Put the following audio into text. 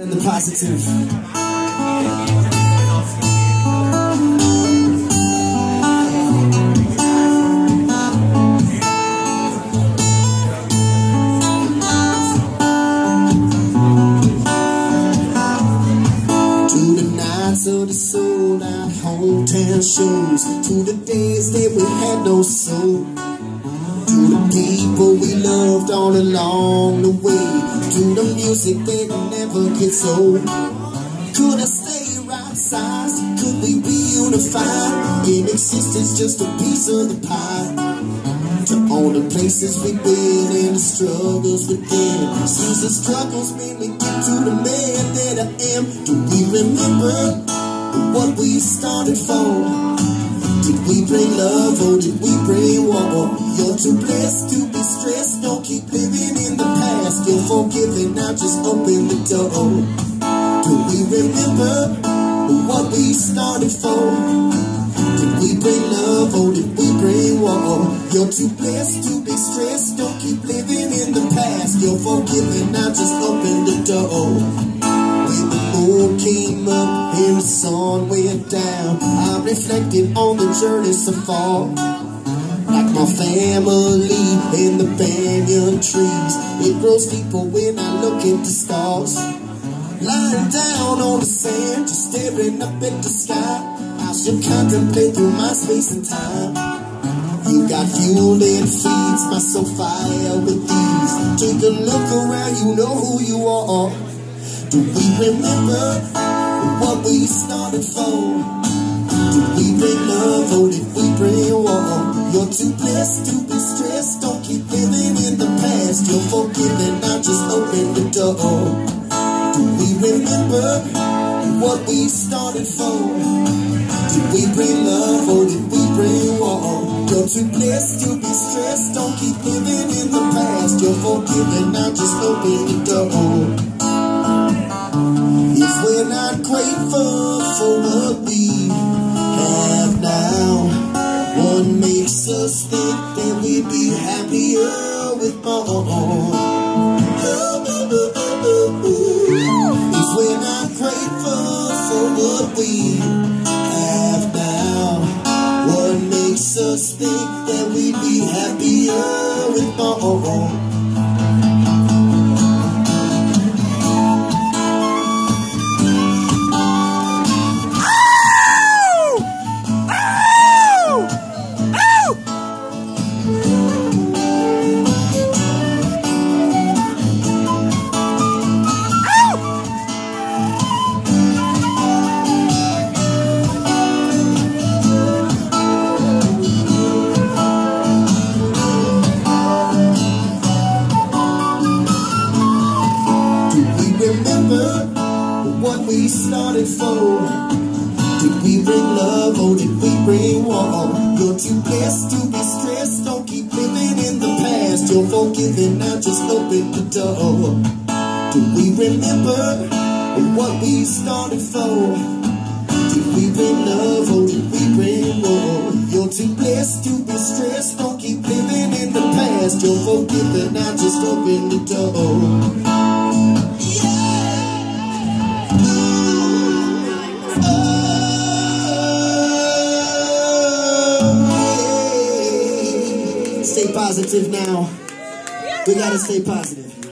And the positive. To the nights of the sold out hometown shows, to the days that we had no soul. To the people we loved all along the way To the music that never gets old Could I stay right size? Could we be unified? In existence just a piece of the pie To all the places we've been and the struggles within Since the struggles made me get to the man that I am Do we remember what we started for? Did we bring love or did we bring war? You're too blessed to be stressed. Don't keep living in the past. You're forgiven, now just open the door. Do we remember what we started for? Did we bring love or did we bring war? You're too blessed to be stressed. Don't keep living in the past. You're forgiven, now just open the door. Sun went down, I reflected on the journey so far. Like my family in the banyan trees, it grows deeper when I look at the stars. Lying down on the sand, just staring up at the sky, I should contemplate through my space and time. You got fuel that feeds my soul fire with these. Take a look around, you know who you are. Do we remember what we started for? Did we bring love or did we bring war? You're too blessed to be stressed. Don't keep living in the past. You're forgiven, now just open the door. Do we remember what we started for? Did we bring love or did we bring war? You're too blessed to be stressed. Don't keep living in the past. You're forgiven, now just open the door. For what we have now, what makes us think that we'd be happier with more? If we're not grateful for what we have now, what makes us think that we'd be happier with more? Remember what we started for? Did we bring love or did we bring war? You're too blessed to be stressed. Don't keep living in the past. You're forgiven, now just open the door. Do we remember what we started for? Did we bring love or did we bring war? You're too blessed to be stressed. Don't keep living in the past. You're forgiven, now just open the door. Positive now. We gotta stay positive.